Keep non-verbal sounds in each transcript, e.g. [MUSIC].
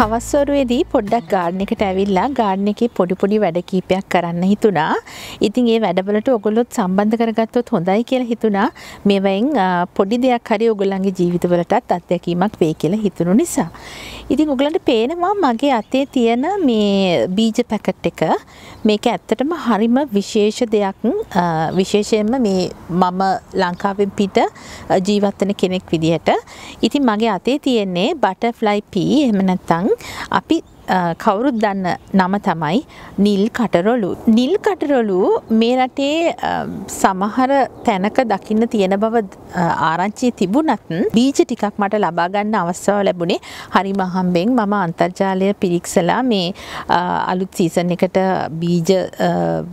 හවස්වරුවේදී පොඩ්ඩක් ගාඩ්න එකට ඇවිල්ලා ගාඩ්න එක පොඩිපොඩි වැඩ කීපයක් කරන්න හිතුනා ඉතින් ඒ වැඩවලට ඔගොලොත් සම්බන්ධ කරගත්තොත් හොඳයි කියලා හිතුනා මේවයින් පොඩි දෙයක් හරි ඔගොල්ලන්ගේ ජීවිතවලටත් අත්දැකීමක් වේ කියලා හිතුණු නිසා. ඉතින් ඔගලන්ට පේනවා මගේ අතේ තියෙන මේ බීජ පැකට් එක. මේක ඇත්තටම හරිම විශේෂ දෙයක්. විශේෂයෙන්ම මේ මම ලංකාවෙන් පිට ජීවත්වන කෙනෙක් විදිහට. ඉතින් මගේ අතේ තියෙන්නේ බටෆ්ලයි පී එම නැත්තං අපි කවුරුත් දන්න නම තමයි නිල් කටරොලු. නිල් කටරොලු මේ රටේ සමහර තැනක දකින්න තියෙන බව ආරංචිය තිබුණත් බීජ ටිකක් මට ලබාගන්න අවස්ථාව ලැබුණේ හරි මහම්බෙන් මම අන්තර්ජාලය පිරික්සලා මේ අලුත් සීසන් එකට බීජ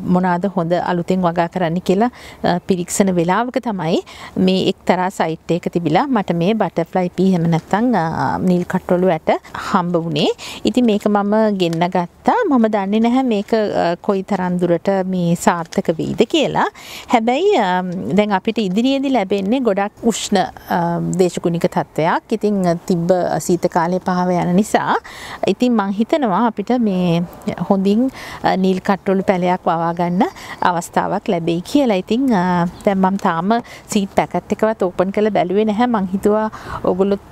මොනාද හොඳ අලුතෙන් වගා කරන්න කියලා පිරික්සන වෙලාවක තමයි මේ එක්තරා සයිට් එක තිබිලා මට මේ බටෆ්ලයි පී හැම නැත්තං නිල් කට්ටොලු ඇට හම්බ වුණේ ඉති මේක මම ගෙන්න ගත්තා. මම දන්නේ නැහැ මේක කොයි තරන්දුරට මේ සාර්ථක වෙයිද කියලා. හැබැයි දැන් අපිට ඉදිරියේදි ලැබෙන්නේ ගොඩක් උෂ්ණ දේශකුණික තත්ත්වයක්. ඉතිං තිබ්බ සීත කාලය පහව යන නිසා ඉතින් මං හිතනවා අපිට මේ හොඳින් නිල් කට්ටොලු පැලයක් වවාගන්න අවස්ථාවක් ලැබෙයි කියලා. ඉතිං දැන් මම තාම සීට් පැකට් එකවත් ඕපන් කළ බැලුවේ නැහැ. මං හිතුවා ඔගොල්ලොත්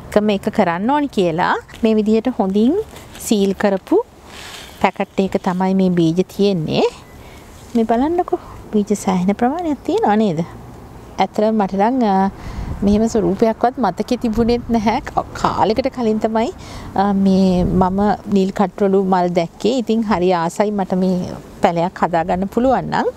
එක්කම එක කරන්න ඕනි කියලා. මේ විදිහට හොඳින් සීල් කරපු පැකට් එක තමයි මේ බීජ තියෙන්නේ. මේ බලන්නකො බීජ සෑහෙන ප්‍රමාණයක් තියෙනවා නේද? ඇත්තට මට නම් මෙහෙම ස්වරූපයක්වත් මතකෙ තිබුණෙත් නැහැ. කාලෙකට කලින් තමයි මේ මම නිල් කට්රොලු මල් දැක්කේ. ඉතින් හරි ආසයි මට මේ පැලයක් හදාගන්න පුළුවන් නම්.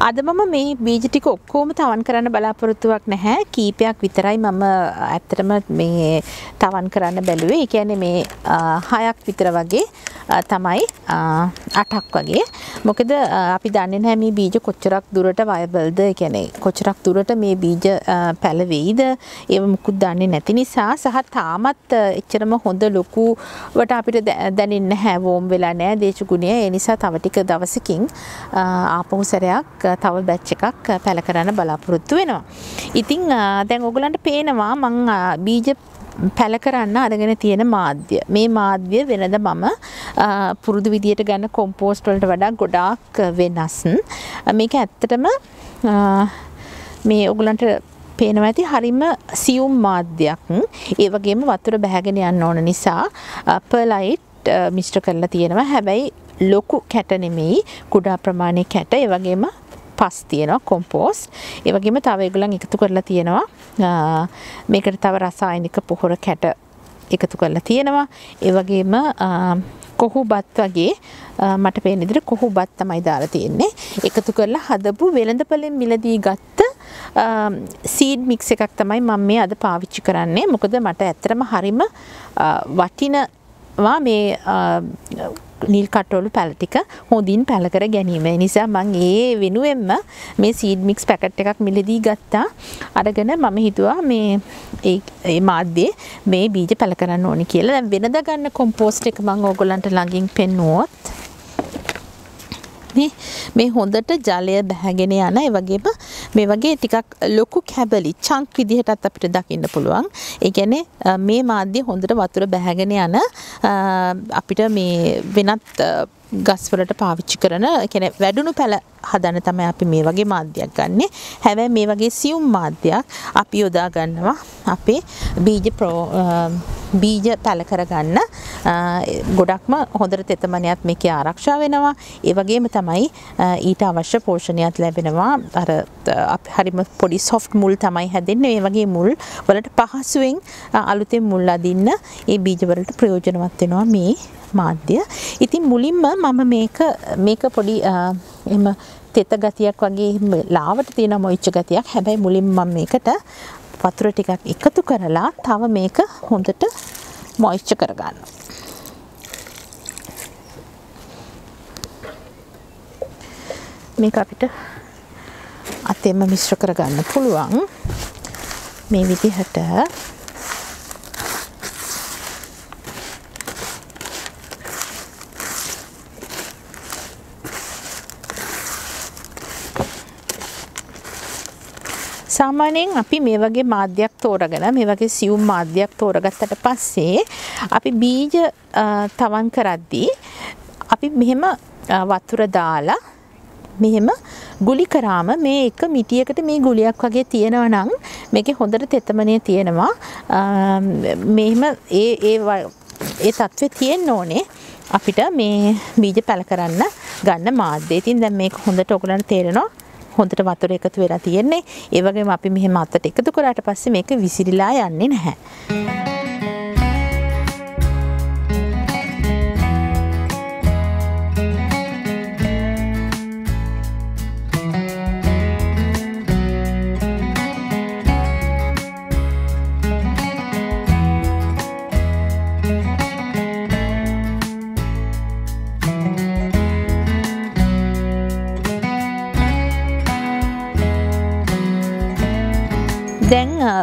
අද මම මේ බීජ ටික ඔක්කොම තවන් කරන්න බලාපොරොත්තුවක් නැහැ. කීපයක් විතරයි මම ඇත්තටම මේ තවන් කරන්න බැලුවේ. ඒ කියන්නේ මේ හයක් විතර වගේ තමයි අටක් වගේ. මොකද අපි දන්නේ නැහැ මේ බීජ කොච්චරක් දුරට වයබල්ද ඒ කියන්නේ. කොච්චරක් දුරට මේ බීජ පැලවෙයිද? ඒව මුකුත් දන්නේ නැති නිසා සහ තාමත් එච්චරම හොඳ ලොකුවට අපිට දැනෙන්නේ නැහැ. වෝම් වෙලා නැහැ දේශගුණය. ඒ නිසා තව ටික දවසකින් එකකින් ආපහු සැරයක් තව බැච් එකක් පැල කරන්න බලාපොරොත්තු වෙනවා. ඉතින් දැන් ඔයගලන්ට පේනවා මං බීජ පැල කරන්න අරගෙන තියෙන මාධ්‍ය. මේ මාධ්‍ය වෙනද මම පුරුදු විදියට ගන්න කොම්පෝස්ට් වලට වඩා ගොඩාක් වෙනස්. මේක ඇත්තටම මේ ඔයගලන්ට පේනවා ඇති හරිම සියුම් මාධ්‍යයක්. ඒ වගේම වතුර බැහැගෙන යන්න ඕන නිසා පර්ලයිට් මිශ්‍ර කරලා තියෙනවා. හැබැයි ලොකු කැට නෙමෙයි කුඩා ප්‍රමාණය කැට ඒ වගේම පස් තියෙනවා කොම්පෝස්ට් ඒ වගේම තව ඒගොල්ලන් එකතු කරලා තියෙනවා. මේකට තව රසායනික පොහොර කැට එකතු කරලා තියෙනවා. ඒ වගේම කොහු බත් වගේ මට පේන විදිහට කොහු බත් තමයි දාලා තියෙන්නේ. එකතු කරලා හදපු වෙළඳපොලෙන් මිලදී ගත්ත සීඩ් මික්ස් එකක් තමයි මම මේ අද පාවිච්චි කරන්නේ. මොකද මට ඇත්තටම හරිම වටිනවා මේ නිල් කට්ටෝලු පැල ටික හොඳින් පැල කර ගැනීම. නිසා මං ඒ වෙනුවෙන්ම මේ සීඩ් මික්ස් පැකට් එකක් මිලදී ගත්තා. අරගෙන මම හිතුවා මේ ඒ මාධ්‍යයේ මේ බීජ පැල කරන්න ඕනි කියලා. දැන් වෙනද ගන්න කොම්පෝස්ට් එක මම ඕගොල්ලන්ට ළඟින් පෙන්නුවොත් මේ හොඳට ජලය බැහැගෙන යන ඒ වගේම මේ වගේ ටිකක් ලොකු කැබලි චංක් විදිහටත් අපිට දකින්න පුළුවන්. ඒ කියන්නේ මේ මාධ්‍ය හොඳට වතුර බැහැගෙන යන අපිට මේ වෙනත් ගස්වලට පාවිච්චි කරන කියන්නේ වැඩුණු පැල හදන තමයි අපි මේ වගේ මාධ්‍යයක් ගන්නෙ. හැබැයි මේ වගේ සියුම් මාධ්‍යයක් අපි යොදා ගන්නවා අපේ බීජ බීජ පැල කරගන්න ගොඩක්ම හොඳට තෙතමනයත් මේකේ ආරක්ෂා වෙනවා. ඒ වගේම තමයි ඊට අවශ්‍ය පෝෂණයක් ලැබෙනවා. අර හරිම පොඩි සොෆ්ට් මුල් තමයි හැදෙන්නේ. මේ වගේ මුල් වලට පහසුවෙන් අලුතෙන් මුල් අදින්න ඒ බීජ වලට ප්‍රයෝජනවත් වෙනවා මේ මාධ්‍ය. ඉතින් මුලින්ම මම මේක මේක පොඩි එම තෙත ගතියක් වගේ ලාවට තියෙන මොයිච්ච ගතියක් හැබැයි මුලින් මම මේකට වතුර ටිකක් එකතු කරලා තව මේක හොඳට මොයිච්ච කරගන්න. මේක අපිට අතෙම මිශ්‍ර කරගන්න පුළුවන් මේ විදිහට සාමාන්‍යයෙන් අපි මේ වගේ මාධ්‍යයක් තෝරගෙන මේ වගේ සියුම් මාධ්‍යයක් තෝරගත්තට පස්සේ අපි බීජ තවන් කරද්දී අපි මෙහෙම වතුර දාලා මෙහෙම ගුලි කරාම මේ එක මිටියකට මේ ගුලියක් වගේ තියෙනවා නම් මේකේ හොඳට තෙතමනය තියෙනවා මෙහෙම ඒ ඒ ඒ තත්ත්වය තියෙන්න ඕනේ අපිට මේ බීජ පැල කරන්න ගන්න මාධ්‍ය. ඉතින් දැන් මේක හොඳට ඔයගලන්ට තේරෙනවා හොඳට වතුර එකතු වෙලා තියෙන්නේ. ඒ වගේම අපි මෙහෙම අතට එකතු කරාට පස්සේ මේක විසිරිලා යන්නේ නැහැ.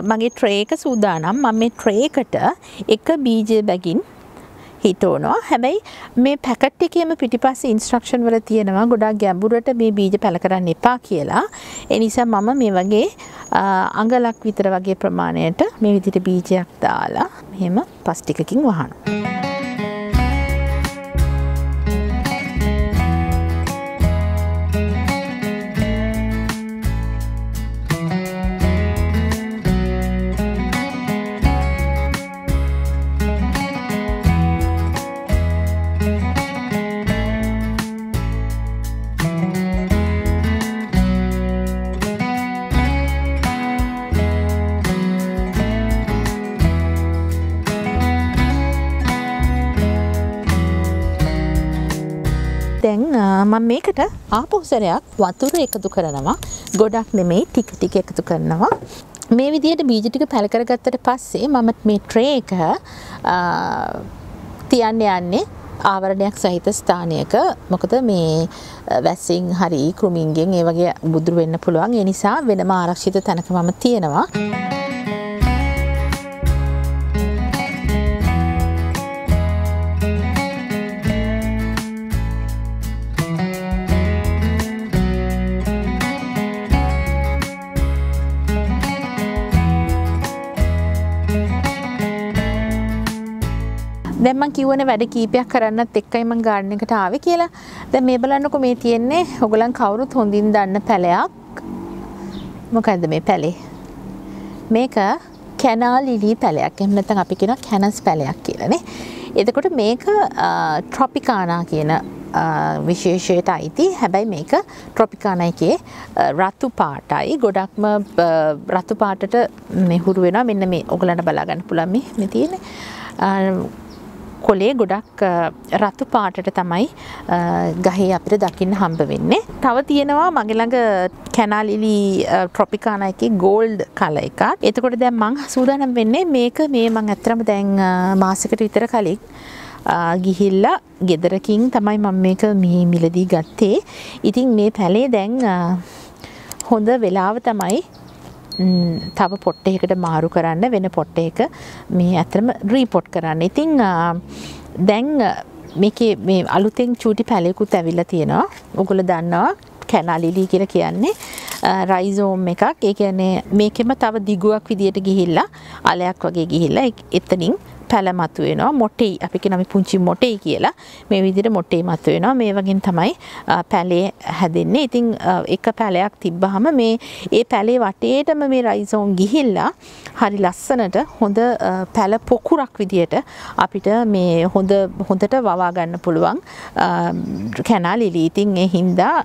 මගේ ට්‍රේක සූදානම් මම මේ ට්‍රේකට එක බීජය බැගින් හිතෝනවා හැබැයි මේ පැකට් එකේම පිටිපස්ස ඉන්ස්ට්‍රක්ෂන් වල තියෙනවා ගොඩාක් ගැඹුරට මේ බීජ පැල කරන්න එපා කියලා. ඒ නිසා මම මේ වගේ අඟලක් විතර වගේ ප්‍රමාණයට මේ විදිහට බීජයක් දාලා මෙහෙම පස් ටිකකින් වහනවා. දැන් මම මේකට ආපහුසරයක් වතුර එකතු කරනවා. ගොඩක් නෙමෙයි ටික ටික එකතු කරනවා. මේ විදිහට බීජ ටික පැල කරගත්තට පස්සේ මම මේ ට්‍රේ එක තියන්න යන්නේ ආවරණයක් සහිත ස්ථානයක. මොකද මේ වැස්සිං හරි කෘමින්ගෙන් ඒ වගේ බුදුරු වෙන්න පුළුවන්. ඒ නිසා වෙනම ආරක්ෂිත තැනක මම තියෙනවා. දැන් මං කිව්වනේ වැඩ කීපයක් කරන්නත් එක්කයි මං ගාඩන් එකට ආවේ කියලා. දැන් මේ බලන්නකො මේ තියෙන්නේ ඔයගලන් කවුරුත් හොඳින් දන්න පැලයක්. මොකද්ද මේ පැලේ? මේක කැනා ලිලි පැලයක්. එහෙම නැත්නම් අපි කියනවා කැනස් පැලයක් කියලානේ. එතකොට මේක ට්‍රොපිකානා කියන විශේෂයට අයිති හැබැයි මේක ට්‍රොපිකාන එකේ රතු පාටයි ගොඩක්ම රතු පාටට මෙහුරු වෙනවා මෙන්න මේ ඔගලන්ට බලාගන්න පුළුවන් මේ තියෙන්නේ කොලේ ගොඩක් රතු පාටට තමයි ගහේ අපිට දකින්න හම්බ වෙන්නේ. තව තියෙනවා මගේ ළඟ කැනාලිලි ට්‍රොපිකානා එකේ ගෝල්ඩ් කල එකක්. එතකොට දැන් මං සූදානම් වෙන්නේ මේක මේ මං ඇත්තටම දැන් මාසෙකට විතර කලින් ගිහිල්ලා ගෙදරකින් තමයි මම මේක මේ මිලදී ගත්තේ. ඉතින් මේ පැලේ දැන් හොඳ වෙලාව තමයි තව පොට්ටයකට මාරු කරන්න වෙන පොට්ට එක මේ ඇතරම රීපොට් කරන්න. ඉතිං දැන් මේක මේ අලුතෙන් චූටි පැලෙකුත් ඇවිල්ල තියෙනවා උගුල දන්නවා කැනලිලී කියල කියන්නේ රයිසෝම් එකක් ඒ කියන්නේ මේකෙම තව දිගුවක් විදියට ගිහිල්ලා අලයක් වගේ ගිහිල්ලා එතනින් පැල මතුවෙනවා මොටෙයි අපි කියන අපි පුංචි මොටෙයි කියලා. මේ විදිහට මොටෙයි මතුවෙනවා මේ වගේ තමයි පැලේ හැදෙන්නේ. ඉතින් එක පැලයක් තිබ්බහම මේ ඒ පැලේ වටේටම මේ රයිසෝම් ගිහිල්ලා හරි ලස්සනට හොඳ පැල පොකුරක් විදියට අපිට මේ හොඳ හොඳට වවා ගන්න පුළුවන් කැනාලිලි ඉතින් ඒ හින්දා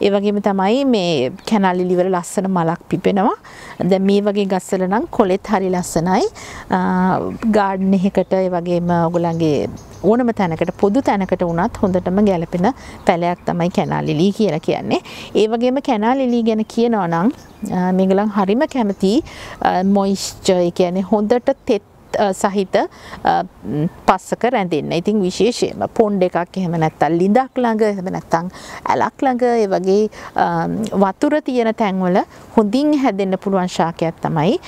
ඒ වගේම තමයි මේ කැනාලිලි වල ලස්සන මලක් පිපෙනවා. දැන් මේ වගේ ගස්වල නම් කොලෙත් හරි ලස්සනයි ගාඩ්න එකකට වගේම ඔගුලන්ගේ ඕනම තැනකට පොදු තැනකට වුණත් හොඳටම ගැලපෙන පැලයක් තමයි කැනාලිලී කියලා කියන්නේ. ඒ වගේම කැනාලිලී ගැන කියනවා නම් මේගලන් හරිම කැමති මොයිස්්ච කියන්නේ හොඳට තෙත් සහිත පස්සක රැඳෙන්න. ඉතින් විශේෂයෙන්ම පොන්්ඩ එකක් එහෙම නැත්තල් ලිඳක් ළඟ එහෙම නැත්තං ඇලක් ළඟ ඒ වගේ වතුර තියෙන තැන්වල හොඳින් හැදෙන්න පුළුවන් ශාකයක් තමයි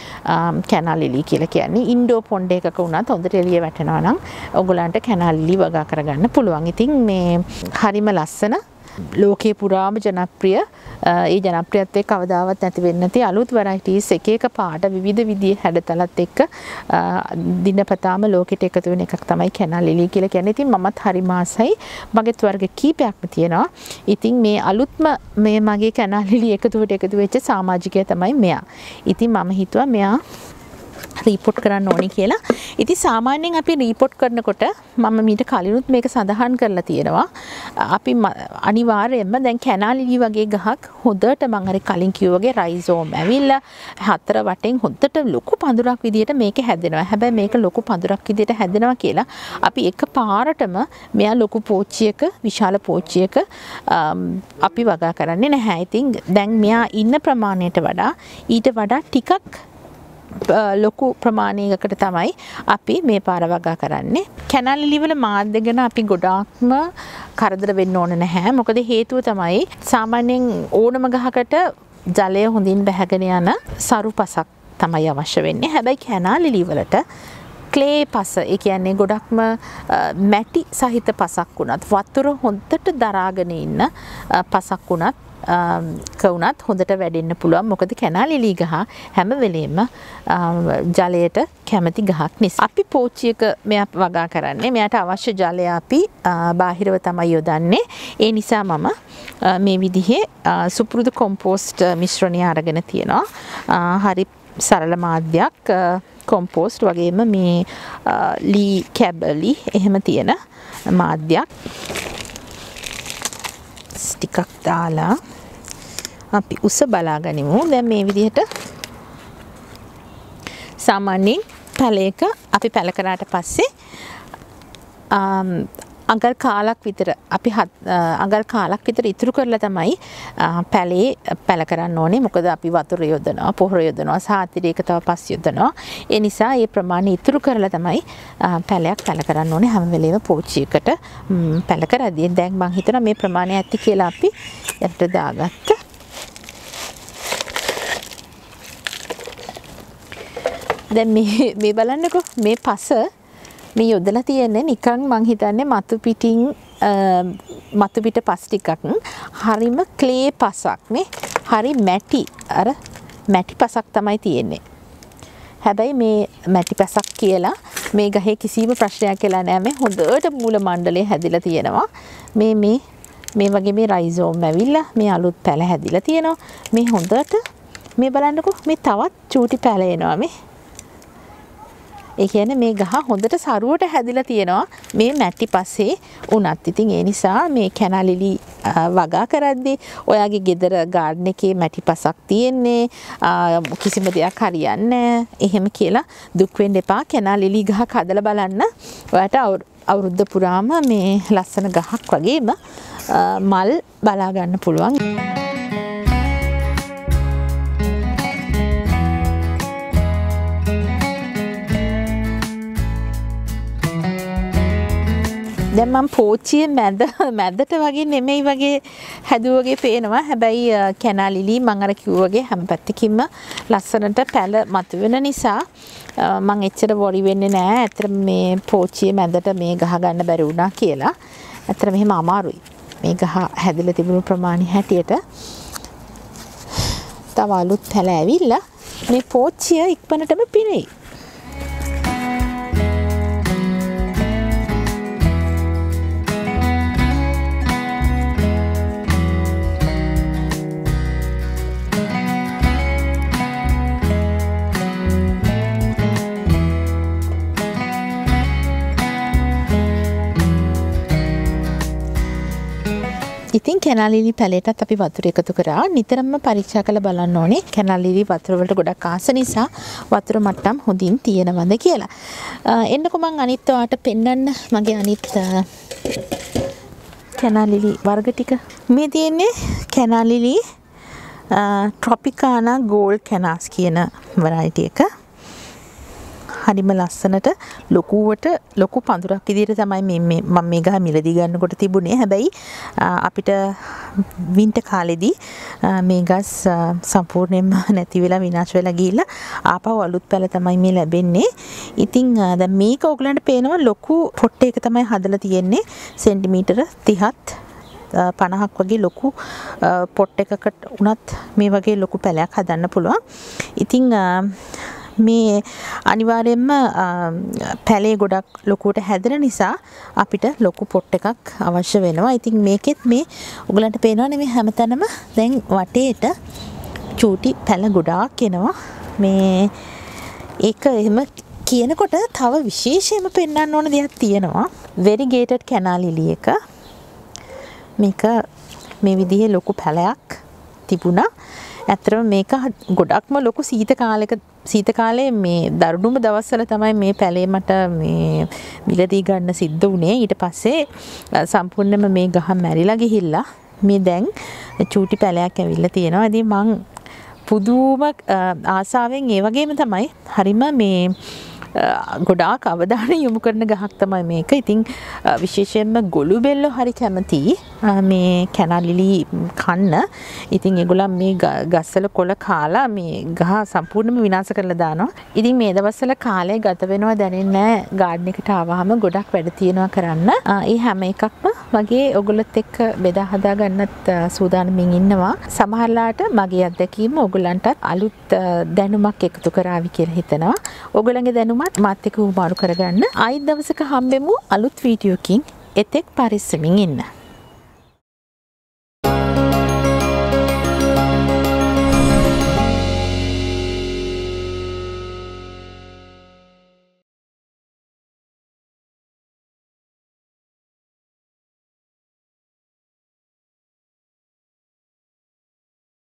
කැනල්ලිලි කියලා කියන්නේ. ඉන්ඩෝ පොන්්ඩ එකක වුණත් හොඳට එළිය වැටෙනවා නම් ඔයගලන්ට කැනල්ලි වගා කරගන්න පුළුවන්. ඉතින් මේ හරිම ලස්සන ලෝකයේ පුරාම ජනප්‍රිය ඒ ජනප්‍රියත්වය කවදාවත් නැති වෙන්නේ නැති අලුත් වැරයිටිස් එක එක පාට විවිධ විදිහේ හැඩතලත් එක්ක දිනපතාම ලෝකෙට එකතු වෙන එකක් තමයි කැනල් ලිලි කියලා කියන්නේ. ඉතින් මමත් හරි මාසයි. මගෙත් වර්ග කීපයක්ම තියෙනවා. ඉතින් මේ අලුත්ම මේ මගේ කැනල් ලිලි එකතුවට එකතු වෙච්ච සමාජිකයා තමයි මෙයා. ඉතින් මම හිතුවා මෙයා රීපොට් කරන්න ඕනි කියලා. ඉතින් සාමාන්‍යයෙන් අපි රීපොට් කරනකොට මම මීට කලිනුත් මේක සඳහන් කරලා තියෙනවා. අපි අනිවාර්යයෙන්ම දැන් කැනාලිලි e වගේ ගහක් හොඳට මං අර කලින් කිව්වා වගේ රයිසෝම් ඇවිල්ලා හතර වටෙන් හොඳට ලොකු පඳුරක් විදියට මේක හැදෙනවා. හැබැයි මේක ලොකු පඳුරක් විදියට හැදෙනවා කියලා අපි එක පාරටම මෙයා ලොකු පෝච්චියක විශාල පෝච්චියක අපි වගා කරන්නේ නැහැ. ඉතින් දැන් මෙයා ඉන්න ප්‍රමාණයට වඩා ඊට වඩා ටිකක් ලොකු ප්‍රමාණයකට තමයි අපි මේ පාර වගා කරන්නේ. කැනල් ලිවල මාධ්‍ය ගැන අපි ගොඩාක්ම කරදර වෙන්න ඕන නැහැ. මොකද හේතුව තමයි සාමාන්‍යයෙන් ඕනම ගහකට ජලය හොඳින් බැහැගෙන යන සරු පසක් තමයි අවශ්‍ය වෙන්නේ. හැබැයි කැනාලි ලිවලට ක්ලේ පස ඒ කියන්නේ ගොඩක්ම මැටි සහිත පසක් වුණත් වතුර හොඳට දරාගෙන ඉන්න පසක් වුණත් කවුනත් හොඳට වැඩෙන්න්න පුළුවන් මොකද කැනාලිලී ගහ හැම වෙලේම ජලයට කැමති ගහක් නිස්. අපි පෝච්චියක මෙය වගා කරන්නේ මෙයට අවශ්‍ය ජලය අපි බාහිරව තමයි යොදන්නේ. ඒ නිසා මම මේ විදිහේ සුපුරුදු කොම්පෝස්ට් මිශ්‍රණය අරගෙන තියෙනවා. හරි සරල මාධ්‍යයක් කොම්පෝස්ට් වගේම මේ ලී කැබලි එහෙම තියෙන මාධ්‍යයක් ටිකක් දාලා අපි උස බලා ගනිමු. දැන් මේ විදිහට සාමාන්‍යයෙන් පැලයක අපි පැල කරාට පස්සේ අඟල් කාලක් විතර අපි අඟල් කාලක් විතර ඉතුරු කරලා තමයි පැලේ පැල කරන්න ඕනේ. මොකද අපි වතුර යොදනවා පොහොර යොදනවා සාතිරයක තව පස් යොදනවා. ඒ නිසා ඒ ප්‍රමාණය ඉතුරු කරලා තමයි පැලයක් පැල කරන්න ඕනේ. හැම වෙලේම පෝච්චියකට පැල කරදී දැන් මං හිතනවා මේ ප්‍රමාණය ඇති කියලා අපි යට දාගත්ත. දැන් මේ බලන්නකෝ. මේ පස මේ යොදලා තියෙන්නේ නිකන් මං හිතන්නේ මතු පිටින් මතු පිට පස් ටිකක්. හරිම ක්ලේ පසක් නේ. හරි මැටි. අර මැටි පසක් තමයි තියෙන්නේ. හැබැයි මේ මැටි පසක් කියලා මේ ගහේ කිසිම ප්‍රශ්නයක් කියලා නෑ මේ හොඳට මූල මණ්ඩලය හැදිලා තියෙනවා. මේ මේ මේ වගේ මේ රයිසෝම් ඇවිල්ලා මේ අලුත් පැල හැදිලා තියෙනවා. මේ හොඳට මේ බලන්නකෝ. මේ තවත් චූටි පැල එනවා මේ. ඒ කියන්නේ මේ ගහ හොඳට සරුවට හැදිලා තියෙනවා මේ මැටි පස්සේ උනත්. ඉතින් ඒ නිසා මේ කැනලිලි වගා කරද්දී ඔයාගේ ගෙදර ගාඩන් එකේ මැටි පසක් තියෙන්නේ කිසිම දෙයක් හරියන්නේ එහෙම කියලා දුක් වෙන්න එපා. කැනලිලි ගහක් හදලා බලන්න. ඔයාට අවුරුද්ද පුරාම මේ ලස්සන ගහක් වගේම මල් බලා ගන්න පුළුවන්. දැන් මම පෝච්චියේ මැද [LAUGHS] මැදට වගේ නෙමෙයි වගේ හැදුවගේ පේනවා. හැබැයි කැනාලිලි මම අර කිව්වගේ හැම පැත්තකින්ම ලස්සනට පැල මතුවෙන නිසා මම එච්චර වොරි වෙන්නේ නැහැ. ඇත්තට මේ පෝච්චියේ මැදට මේ ගහ ගන්න බැරි වුණා කියලා. ඇත්තට මෙහෙම අමාරුයි. මේ ගහ හැදිලා තිබුණු ප්‍රමාණය හැටියට තව අලුත් පැල ඇවිල්ලා මේ පෝච්චිය ඉක්මනටම පිරෙයි. ඉතින් කැනලිලි පැලේටත් අපි වතුර එකතු කරා නිතරම පරීක්ෂා කළ බලන්න ඕනේ කැනලිලි වතුර වලට ගොඩක් ආස නිසා වතුර මට්ටම් හොඳින් තියෙනවද කියලා. එන්නකො මං අනිත් ඔයාට පෙන්වන්න මගේ අනිත් කැනලිලි වර්ග ටික. මේ තියෙන්නේ කැනලිලි ට්‍රොපිකානා ගෝල් කැනාස් කියන වරයිටි එක. හරිම ලස්සනට ලොකුවට ලොකු පඳුරක් විදිහට තමයි මේ මම මේ ගහ මිලදී ගන්නකොට තිබුණේ. හැබැයි අපිට වින්ටර් කාලෙදී මේ ගස් සම්පූර්ණයෙන්ම නැති වෙලා විනාශ වෙලා ගිහිල්ලා ආපහු අලුත් පැල තමයි මේ ලැබෙන්නේ. ඉතින් දැන් මේක ඔයගලන්ට පේනවා ලොකු පොට් එක තමයි හදලා තියෙන්නේ. සෙන්ටිමීටර 30ත් පණහක් වගේ ලොකු පොට් එකකට උනත් මේ වගේ ලොකු පැලයක් හදන්න පුළුවන්. ඉතිං මේ අනිවාර්යෙන්ම පැලේ ගොඩක් ලොකුවට හැදෙන නිසා අපිට ලොකු පොට් එකක් අවශ්‍ය වෙනවා. ඉතින් මේකෙත් මේ ඔයගලන්ට පේනවා නෙමෙයි හැමතැනම දැන් වටේට චූටි පැල ගොඩාක් එනවා. මේ ඒක එහෙම කියනකොට තව විශේෂයෙන්ම පෙන්වන්න ඕන දෙයක් තියෙනවා. වෙරිගේටඩ් කැනාලිලි එක. මේක මේ විදිහේ ලොකු පැලයක් තිබුණා. ඇත්තරම මේක ගොඩක්ම ලොකු සීත කාලෙක සීත කාලේ මේ දරුණුම දවස්වල තමයි මේ පැලේ මට මේ මිලදී ගන්න සිද්ධ වුණේ ඊට පස්සේ සම්පූර්ණයෙන්ම මේ ගහ මැරිලා ගිහිල්ලා මේ දැන් චූටි පැලයක් ඇවිල්ලා තියෙනවා. ඉතින් මං පුදුම ආසාවෙන් ඒ වගේම තමයි හරිම මේ ගොඩාක් අවධානය යොමු කරන ගහක් තමයි මේක. ඉතින් විශේෂයෙන්ම ගොළු බෙල්ලෝ හරි කැමති මේ කැනලිලි කන්න. ඉතින් ඒගොල්ලන් මේ ගස්වල කොළ කාලා මේ ගහ සම්පූර්ණයෙන්ම විනාශ කරලා දානවා. ඉතින් මේ දවස්වල කාලය ගත වෙනවා දැනෙන්නේ නැහැ. ගාඩන් එකට ආවහම ගොඩක් වැඩ තියෙනවා කරන්න. ඒ හැම එකක්ම වගේ ඔගොල්ලොත් එක්ක බෙදා හදා ගන්නත් සූදානමින් ඉන්නවා. සමහරලාට මගේ අත්දැකීම ඔගොල්ලන්ටත් අලුත් දැනුමක් එකතු කරાવી කියලා හිතනවා. ඔගොල්ලන්ගේ දැනුම මත් මත් එක්ක හුමාරු කරගන්න අයිත් දවසක හම්බෙමු අලුත් වීඩියෝකින් එතෙක් පරිස්සමින් ඉන්න.